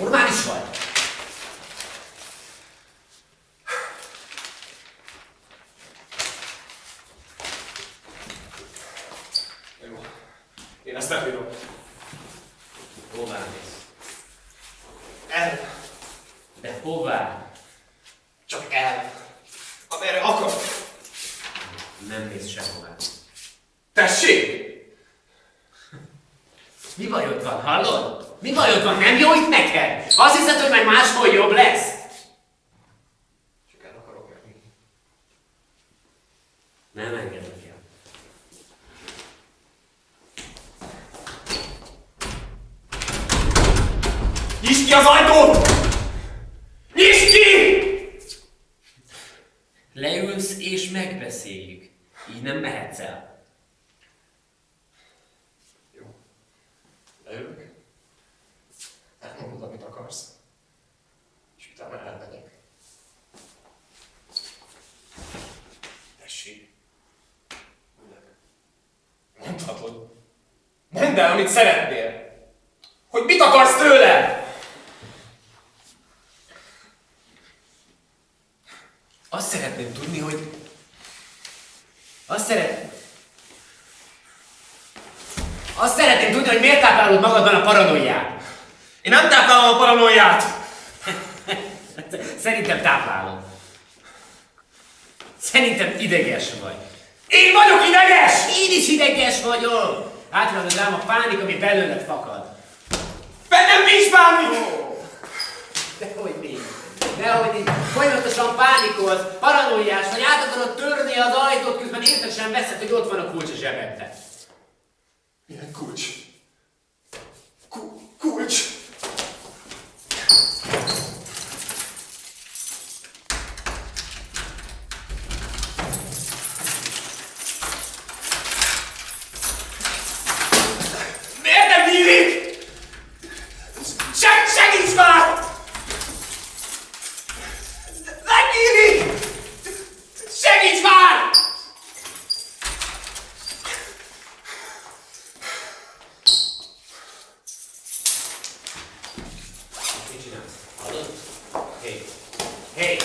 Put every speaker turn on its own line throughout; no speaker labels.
is vagy?
Jó. Én ezt nem bírom.
Hová mész?
El.
De hová?
Csak el. Amerre akar.
Nem mész sehová.
Tessék!
Mi bajod van, hallod? Mi bajod van, nem jó itt neked? Azt hiszed, hogy majd máshol jobb lesz?
Csak el akarok menni.
Nem engedek el.
Nyisd ki az ajtót! Nyisd ki!
Leülsz és megbeszéljük. Így nem mehetsz el.
Jó. Leülök. Elmondod, amit akarsz. És utána elmegyek. Tessék. Ülök. Mondhatod. Mondd el, amit szeretnél. Hogy mit akarsz tőlem?
Azt szeretném tudni, hogy... Azt szeret... Azt szeretném tudni, hogy miért táplálod magadban a paranoiát.
Én nem táplálom a paranoiát!
Szerintem táplálod. Szerintem ideges vagy.
Én vagyok ideges!
Én is ideges vagyok! Átradod rám a pánik, ami belőled fakad.
Bennem nincs bármi!
Dehogy még. Dehogy nincs. Folyamatosan pánikolsz, paranoiás vagy, át akarod törni az ajtót, közben érted sem veszed, hogy ott van a kulcs a zsebedben.
Milyen kulcs? Ku- kulcs?
Csinálsz? Hallod? Hé! Hé!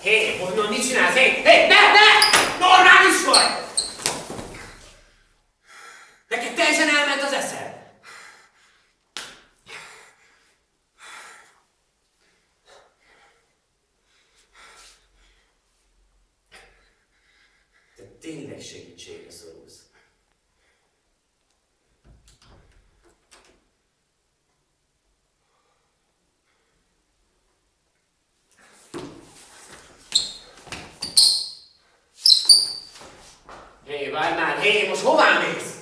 Hé! Mondom, mit csinálsz? Hé! Hé! Ne! Ne! Normális vagy! Neked teljesen elment az eszed? Te tényleg segítségre szorulsz. Hé, várj